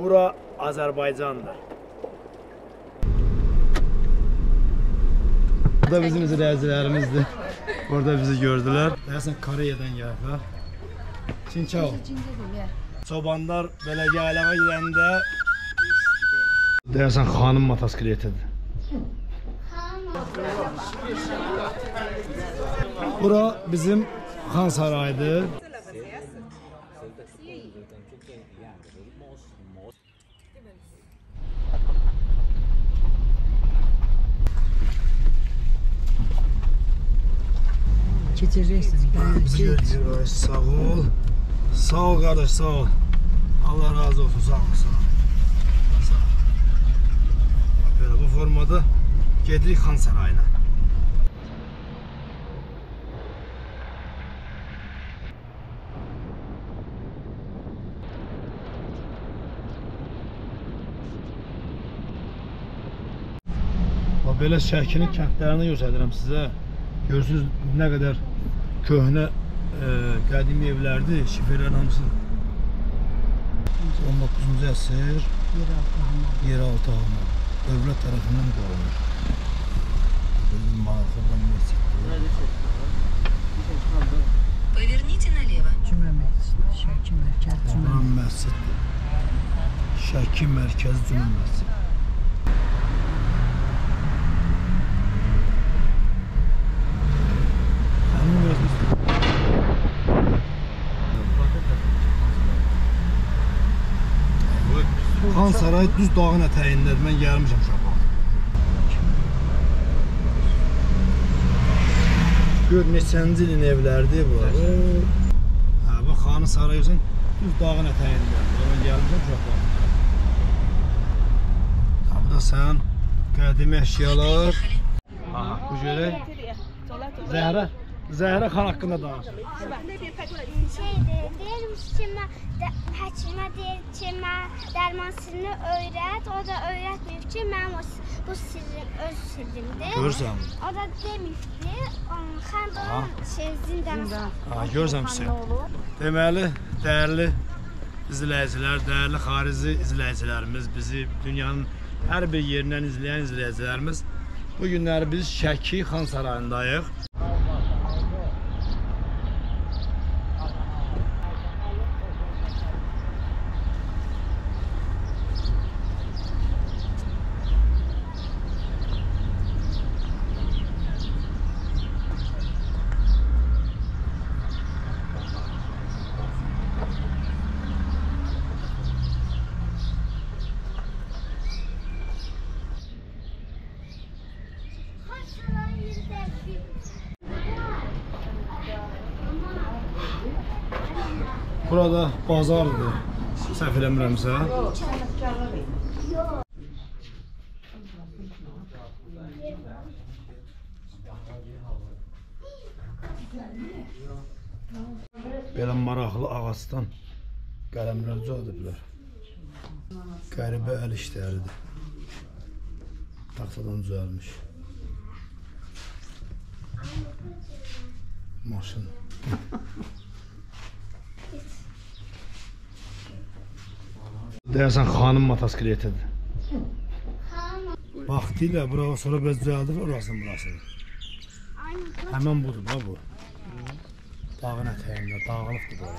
Bura Azərbaycandır. Bu da bizim izləyicilərimizdir. Orada bizi gördülər. Deyəsən Koreyadan gəliblər. Çin çao. Çobanlar belə yaylağa gedəndə Deyəsən xanım motosikletidir. Bura bizim Xan sarayıdır. Keçəcəksən. Bizi gördülər. Sağ ol. Sağ ol qardaş, sağ ol. Allah razı olsun. Sağ ol, sağ ol. Sağ ol. Belə bu formada gedirik Xan sarayına. Belə Şəkinin kəndlərini göstərirəm sizə. Görürsünüz nə qədər köhnə e, qədimi evlərdir, şifrlərin hamısı 19-cu əsr yeraltı hamam dövlət tərəfindən qorunur. Bizim maraqlı məsciddir. Поверните налево. Cümə məhcid, Şəki mərkəz cümə. Buran məsciddir. Şəki mərkəz cümə məscid. Xan Saray düz dağın ətəyindədir. Mən gəlmişəm uşaq. Gör neçənci ilin evlərdir bunlar. Hə, bu Xanı Sarayın düz dağın ətəyindədir. Mən gəlmişəm uşaq. Ha, bu da sən qədimi əşyalar. Aha, bu görək. Zəhra, Zəhra xan haqqında danış. şeydir, deyirmiş ki, mən həkimə deyir ki, mən dərman sirrini öyrət, o da öyrətməyib ki, mənim o, bu sirrim öz sirrimdir. Görürsən? O da deməyibdi, onun xandan şey zindan. Ha, görürsən sən. Deməli, dəyərli izləyicilər, dəyərli xarici izləyicilərimiz, bizi dünyanın hər bir yerindən izləyən izləyicilərimiz bu günləri biz Şəki Xan Sarayındayıq. Burada bazardır. Səhv eləmirəmsə. Belə maraqlı ağacdan qələmlər düzəldiblər. Qəribə əl işləridir. Taxtadan düzəlmiş. Maşın. Deyəsən xanım matas kreativdir. Vaxtilə bura sonra bəzdəldir orasını burası. Həmən budur da bu. Dağın ətəyində, dağlıqdır bura.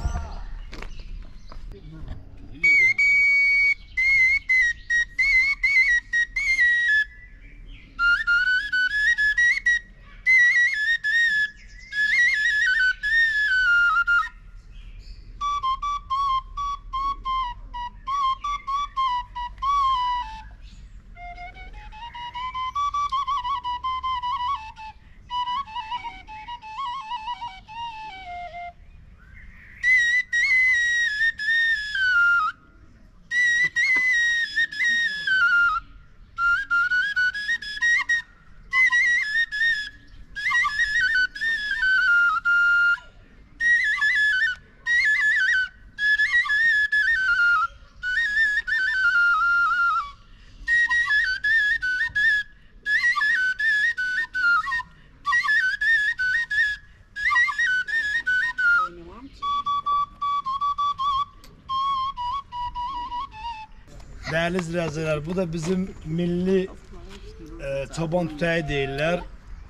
Değerli izleyiciler, bu da bizim milli e, çoban tütəyi deyirlər.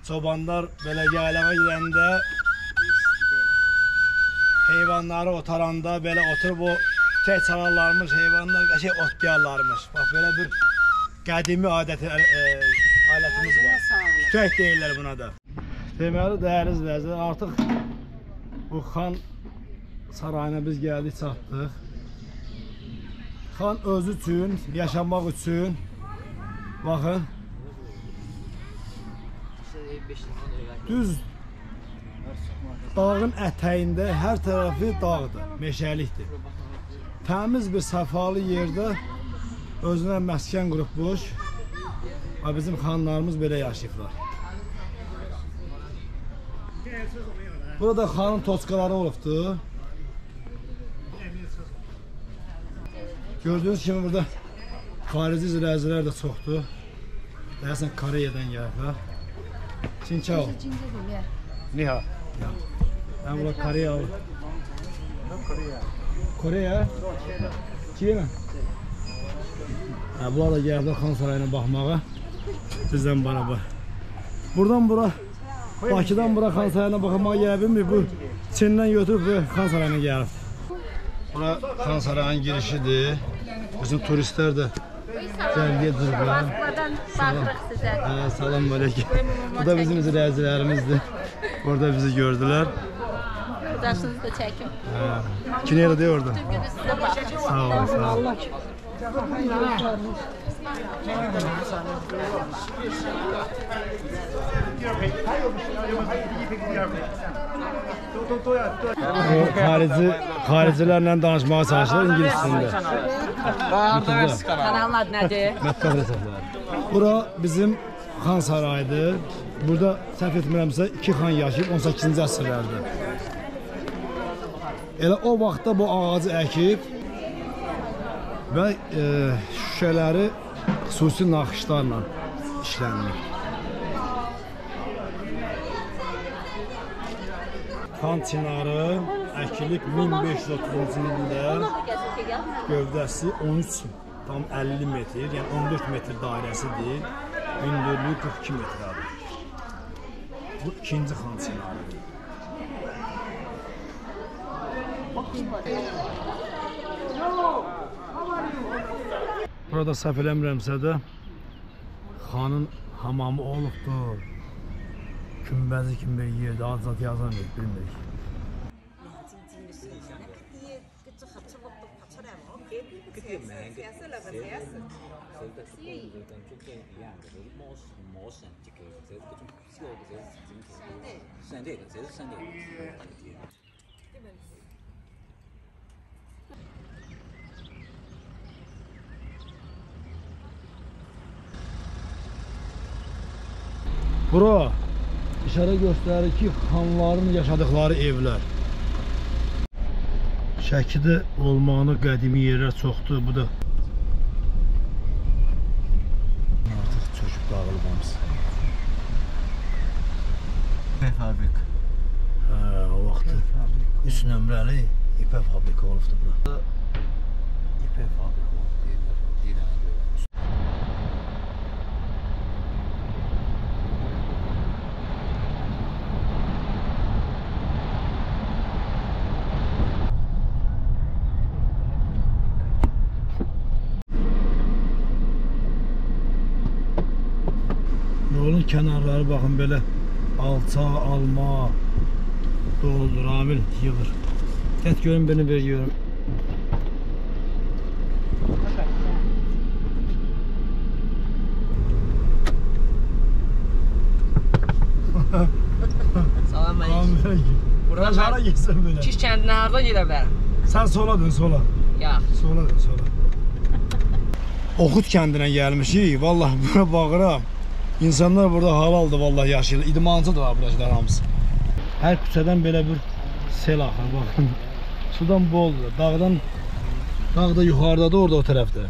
Çobanlar belə yaylağa gedəndə heyvanları otaranda belə oturub o tütək çalarlarmış, heyvanlar qəşəng otlayarlarmış. Bax belə bir qədimi adəti e, alətimiz var. Tütək deyirlər buna da. Deməli dəyərli izləyicilər, artıq bu xan sarayına biz gəldik, çatdıq. Xan özü üçün, yaşamaq üçün baxın düz dağın ətəyində hər tərəfi dağdır, meşəlikdir. Təmiz bir səfalı yerdə özünə məskən qurubmuş. Və bizim xanlarımız belə yaşayıblar. Burada xanın toçkaları olubdu. Gördüğünüz kimi burada xarici izləyicilər də çoxdur. Deyəsən Koreyadan gəliblər. Çin çao. Ni hao. Ben burada Koreya aldım. Koreya. Çin. Ha, bunlar da gəliblər Xan Sarayına baxmağa. Bizdən bana bax. Buradan bura Bakıdan bura Xan Sarayına baxmağa gəlibmi? Bu Çindən götürüb Xan Sarayına gəlib. Bura Kansaray'ın girişidir. Bizim turistler de sergiye dururlar. Salam. Ee, salam aleyküm. Bu da bizim ziyaretçilerimizdi. Orada bizi gördüler. Fotoğrafınızı da çekin. Ee, Kineyla diyor orada. Sağ olun, sağ olun. Hayır, xarici xaricilərlə danışmağa çalışırlar ingilis dilində. Kanalın adı nədir? Mətbəx reseptləri. Bura bizim xan sarayıdır. Burada səhv etmirəmsə iki xan yaşayıb 18-ci əsrlərdə. Elə o vaxtda bu ağacı əkib və e, şüşələri xüsusi naxışlarla işlənir. Xan çinarı əkilib 1530-cu ildə gövdəsi 13 tam 50 metr, yəni 14 metr dairəsidir. Hündürlüyü 42 metrdir. Bu ikinci xan çinarıdır. Burada səhv eləmirəmsə də xanın hamamı olubdur. Günbəzi kimi bir yerdə azad yazamıyıq, bilmirik. Bura işarə göstərir ki, xanların yaşadıkları evlər. Şəkidə olmağına qədimi yerlər çoxdur. Bu da artıq çöküb dağılıb hamısı. Fabrik. Hə, o vaxtı 3 nömrəli ipək fabriki olubdu bura. İpek fabrik Yolun kənarları baxın belə alça, alma doludur, Amil yığır. Get görün beni görüm. Salam. Amil. Buradan Hara getsən belə? Kiş kəndinə harda gedə bilərəm? Sən sola dön, sola. Yox. Sola dön, sola. Oxud kəndinə gəlmişik. Vallahi bura bağıram. İnsanlar burada halaldır vallahi yaşayırlar. İdmancıdırlar buradakiler hamısı. Hər küçədən belə bir sel axır baxın. Sudan boldur. Dağdan dağ da yuxarıdadır orada o tərəfdə.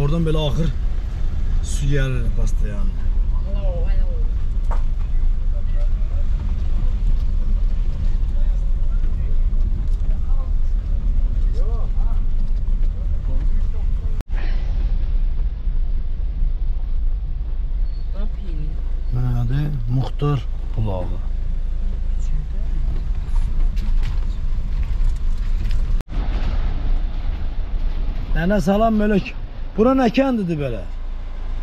Oradan belə axır su gəlir pastayan. Muhtar Kulağı. Nene salam Mölük. Bura ne kendidir böyle?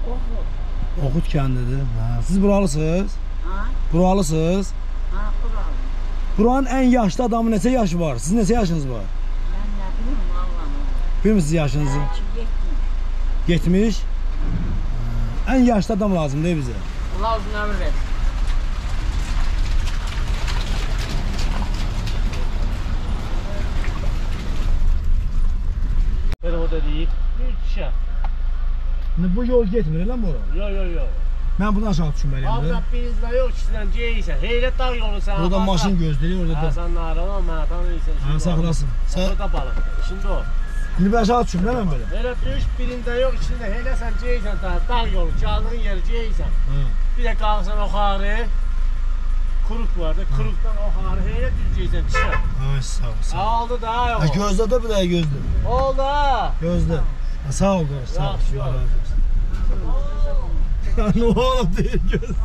Okut. Okut kendidir. Ha, siz buralısınız? Ha? Buralısınız? Ha, buralı. Buranın en yaşlı adamı nese yaş var? Sizin nese yaşınız var? Ben ne bileyim vallahi. Bilir misiniz yaşınızı? Ben 70. En yaşlı adam lazım değil bize? Allah uzun ömür versin. Böyle o da deyib, bir şey. İndi bu yol getmir elə mi ora? Yo yo yo. Mən buradan aşağı düşməliyəm. Abla də. bizdə yox, ikisindən geysən. Heyrət dağ yolu sən. Burada maşın gözləyir, orada Ha, da. sən narahat olma, tanıyırsan. Hə, saxlasın. Sən Burada balıq. Şimdi o. indi mən aşağı düşüm, nə mən belə? Elə düş birində yox, ikisində elə sən geysən ta dağ yolu, çaldığın yeri geysən. Hə. Bir də qalxsan oxarı. Kuruk var da, kurukdan oxarı heyrət düz geysən çıxır. Ay sağ ol. Sağ ol. Aldı da yox. Ha, gözlə də bir dəqiqə gözlə. Oldu ha. Gözlə. Ha, sağ ol qardaş, sağ ol. Yaxşı, Allah razı olsun. Nə olub deyir gözlə.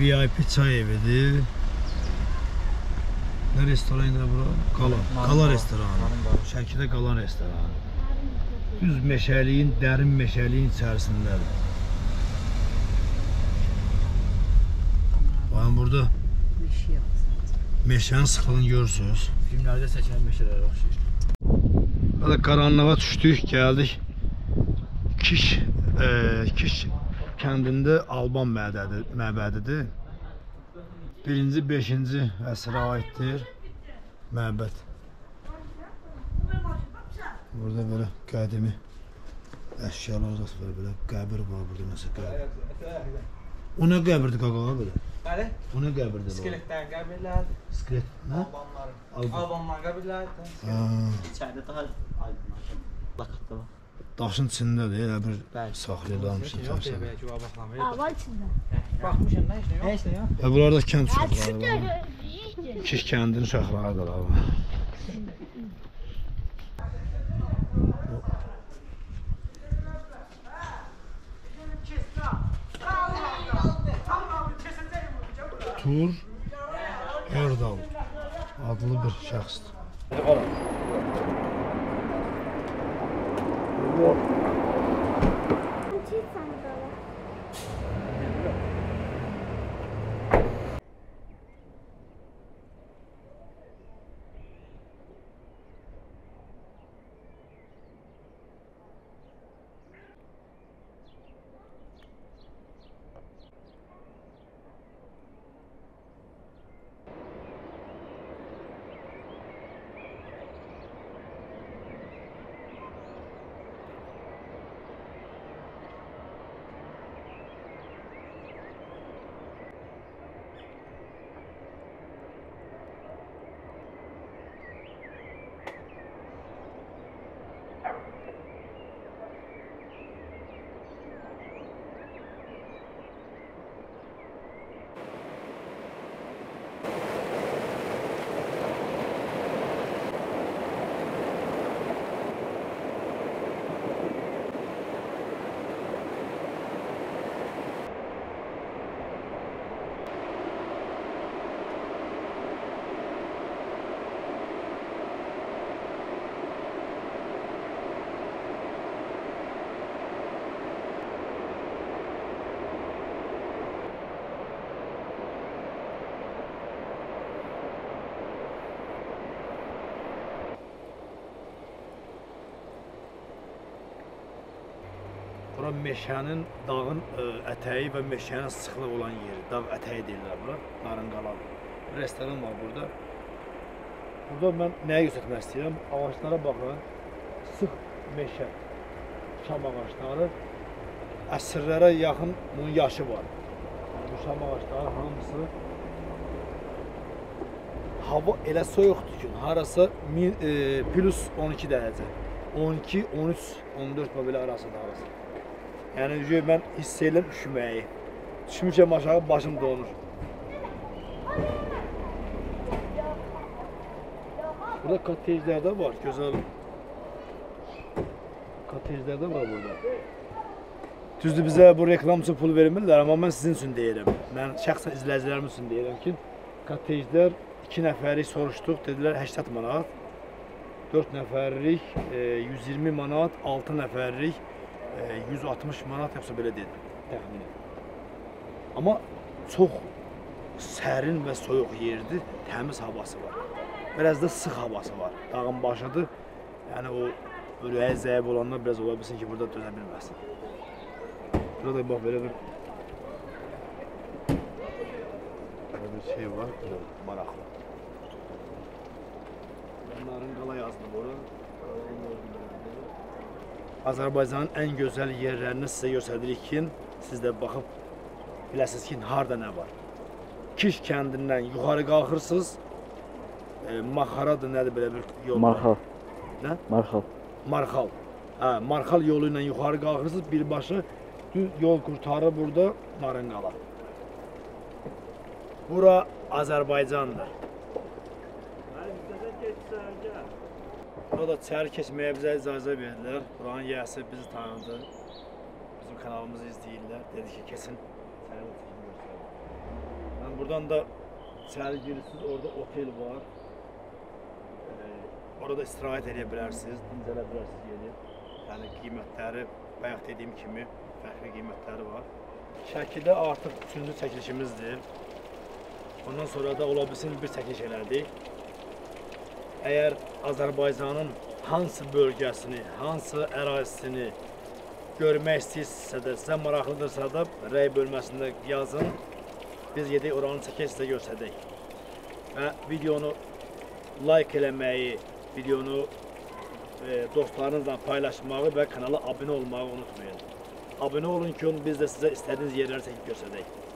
VIP çay evidir. Nə restorandır bura? Qala. Qala restoranı. Şəkidə qalan restoranı. Düz meşəliyin, dərin meşəliyin içərisindədir. Bakın burada şey meşənin sıxlığını görürsünüz. Filmlərdə çəkilən meşələrə oxşayır. Hadi qaranlığa düşdük, gəldik. Kiş, e, Kiş kəndində Alban məbədi, məbədidir. Birinci, beşinci əsrə aiddir məbəd. Burada belə qədimi əşyalar da var, belə qəbir var burada nəsə qəbir. O nə qəbirdir qaqa belə? Bəli, O nə qəbirdir? bu? skeletdən qəbirlərdir. Skelet, hə? Albanların. Alban. Albanlar qəbirlərdir. Ha, İçəridə daha aydınlaşır. Lakatda var. Daşın içindədir, elə bir o baxlamayı. Hava içində. Baxmışam da heç nə yox. Heç nə yox. Və bunlar da kənd uşaqları var. Kiş kəndinin uşaqlarıdır abi. Tur Erdal adlı bir şəxsdir. Bura meşənin, dağın ə, ətəyi və meşənin sıxlıq olan yeri. Dağ ətəyi deyirlər bura. Narınqala. Restoran var burada. Burada mən nəyə göstərmək istəyirəm? Ağaclara baxın. Sıx meşə. Şam ağacları. Əsrlərə yaxın bunun yaşı var. Yəni bu şam ağacları hamısı hava elə soyuqdur ki, harasa min, e, plus 12 dərəcə. 12, 13, 14 və belə arasında arası. Yəni mən hiss edirəm üşüməyi. Düşmüşəm aşağı başım donur. Burada kottejlər də var, gözəl. Kottejlər də var burada. Düzdür bizə bu reklam üçün pul vermirlər, amma mən sizin üçün deyirəm. Mən şəxsən izləyicilərim üçün deyirəm ki, kottejlər 2 nəfərlik soruşduq, dedilər 80 manat. 4 nəfərlik e, 120 manat, 6 nəfərlik e, 160 manat yoxsa belə dedim təxminən. Amma çox sərin və soyuq yerdir, təmiz havası var. Biraz da sıx havası var. Dağın başıdır. Yəni o ürəyi zəif olanlar biraz ola bilsin ki, burada dözə bilməsin. Burada bax belə bir belə bir şey var, belə maraqlı. Onların qala yazılıb ora. Azərbaycanın ən gözəl yerlərini sizə göstəririk ki, siz də baxıb biləsiniz ki, harda nə var. Kiş kəndindən yuxarı qalxırsınız. E, Maxaradır, nədir belə bir yol. var. Marxal. Nə? Marxal. Marxal. Hə, Marxal yolu ilə yuxarı qalxırsınız, birbaşa düz yol qurtarır burada Narınqala. Bura Azərbaycandır. Burada çəri keçməyə bizə icazə verdilər. Buranın yiyəsi bizi tanıdı. Bizim kanalımızı izləyirlər. Dedi ki, keçin çəri. Yəni buradan da çəri girirsiniz, orada otel var. Ee, Orada istirahət edə bilərsiniz, dincələ bilərsiniz yeri. Yəni qiymətləri bayaq dediyim kimi fərqli qiymətləri var. Şəkidə artıq üçüncü çəkilişimizdir. Ondan sonra da ola bilsin bir çəkiliş elədik. Əgər Azərbaycanın hansı bölgəsini, hansı ərazisini görmək istəyirsinizsə də, sizə maraqlıdırsa da rəy bölməsində yazın. Biz gedək oranı çəkək sizə göstərək. Və videonu like eləməyi, videonu e, dostlarınızla paylaşmağı və kanala abunə olmağı unutmayın. Abunə olun ki, biz də sizə istədiyiniz yerləri çəkib göstərək.